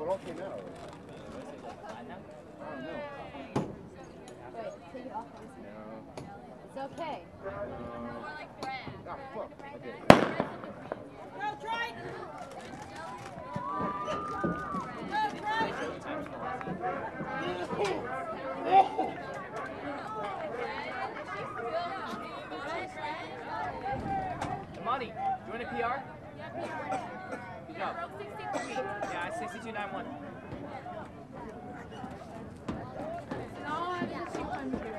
What all came out? I don't know. Wait, take it off. No. It's okay. Ah, fuck. Okay. Money, you want a PR? Good job. Yeah, 6291. No, I'm